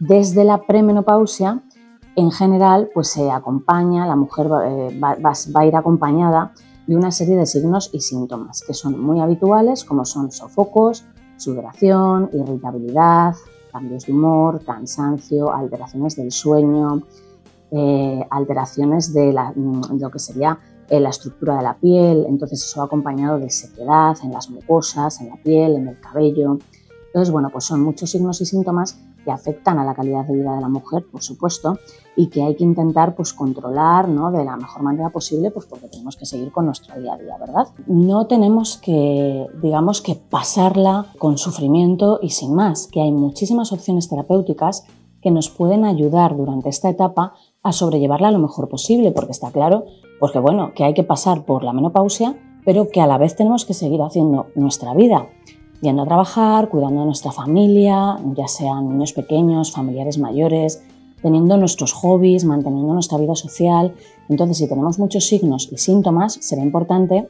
Desde la premenopausia, en general, pues se acompaña, la mujer eh, va, a ir acompañada de una serie de signos y síntomas que son muy habituales, como son sofocos, sudoración, irritabilidad, cambios de humor, cansancio, alteraciones del sueño, eh, alteraciones de, mm, lo que sería eh, la estructura de la piel, entonces eso va acompañado de sequedad en las mucosas, en la piel, en el cabello. Entonces, bueno, pues son muchos signos y síntomas que afectan a la calidad de vida de la mujer, por supuesto, y que hay que intentar pues, controlar ¿no? de la mejor manera posible, pues porque tenemos que seguir con nuestro día a día, ¿verdad? No tenemos que, digamos, que pasarla con sufrimiento y sin más, que hay muchísimas opciones terapéuticas que nos pueden ayudar durante esta etapa a sobrellevarla lo mejor posible, porque está claro, porque bueno, que hay que pasar por la menopausia, pero que a la vez tenemos que seguir haciendo nuestra vida, yendo a trabajar, cuidando de nuestra familia, ya sean niños pequeños, familiares mayores, teniendo nuestros hobbies, manteniendo nuestra vida social. Entonces, si tenemos muchos signos y síntomas, será importante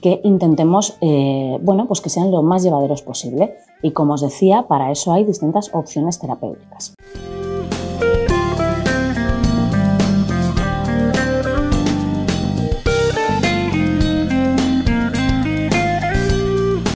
que intentemos, eh, bueno, pues que sean lo más llevaderos posible. Y como os decía, para eso hay distintas opciones terapéuticas.